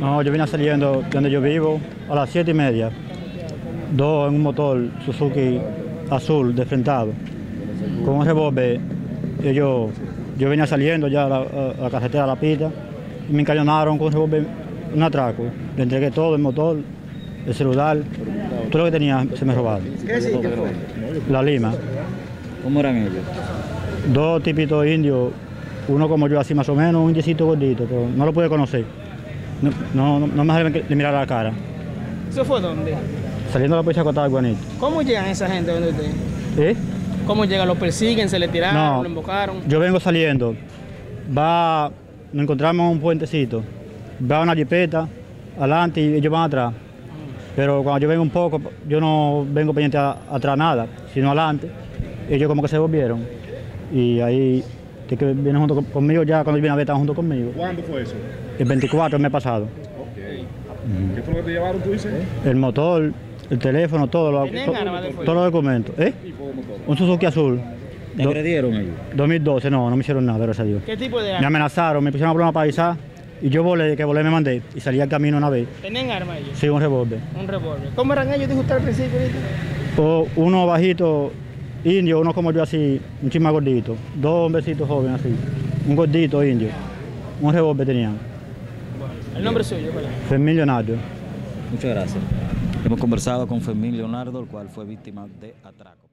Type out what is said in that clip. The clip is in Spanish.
No, yo vine saliendo de donde yo vivo a las siete y media. Dos en un motor Suzuki azul desfrentado. Con un revólver, ellos, yo venía saliendo ya a la, a la carretera, a la pista, y me encañonaron con un revólver, un atraco. Le entregué todo, el motor, el celular, todo lo que tenía se me robaron. ¿Qué sí? ¿Qué fue? La lima. ¿Cómo eran ellos? Dos tipitos indios, uno como yo así más o menos, un indiecito gordito, pero no lo pude conocer. No, no, no, no me dejaron que le mirara la cara. ¿Eso fue dónde? Saliendo de la policía cotada Guanito. ¿Cómo llegan esa gente donde usted? ¿Eh? ¿Cómo llegan? ¿Los persiguen? ¿Se le tiraron? No. ¿Lo embocaron? Yo vengo saliendo, va, nos encontramos en un puentecito, va una jipeta adelante y ellos van atrás. Pero cuando yo vengo un poco, yo no vengo pendiente a- atrás nada, sino adelante. Ellos como que se volvieron. Y ahí, que vienen junto con- conmigo ya, cuando vienen a ver, estaban junto conmigo. ¿Cuándo fue eso? El 24 el mes pasado. ¿Qué fue lo que te llevaron, tú dices? El motor, el teléfono, todo, lo, ¿Tenían to- todos los documentos. ¿Eh? Un Suzuki azul. ¿Te Do- agredieron ellos? 2012, no, no me hicieron nada, gracias a Dios. ¿Qué tipo de Me armas? amenazaron, me pusieron a problema para avisar y yo volé, que volé me mandé y salí al camino una vez. ¿Tenían armas ellos? Sí, un revólver. Un revólver. ¿Cómo eran ellos? Dijo usted al principio. O uno bajito, indio, uno como yo así, un chisme gordito. Dos hombrecitos jóvenes así. Un gordito indio. Un revólver tenían. El nombre suyo, ¿cuál es? Fermín Leonardo. Muchas gracias. Hemos conversado con Fermín Leonardo, el cual fue víctima de atraco.